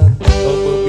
Bum, bum.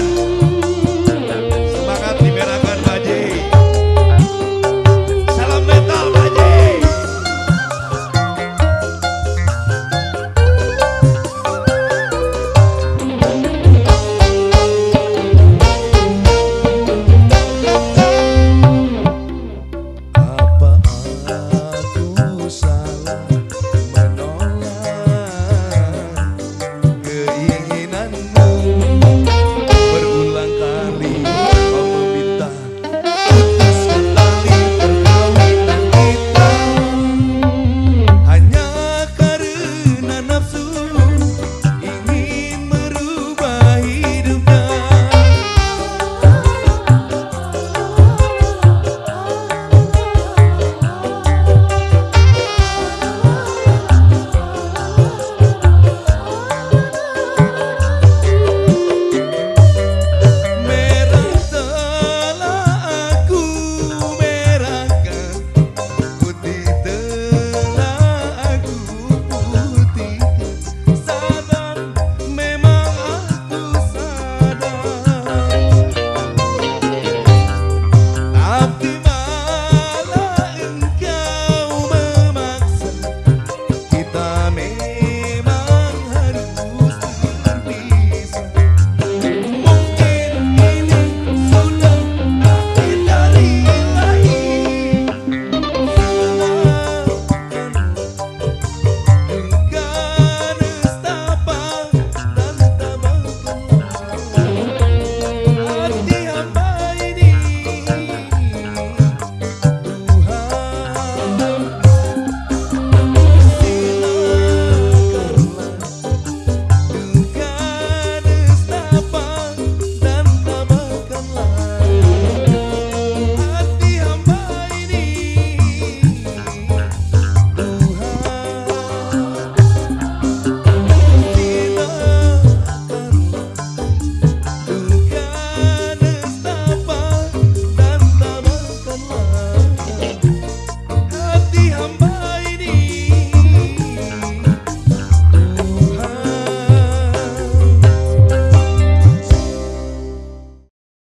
one.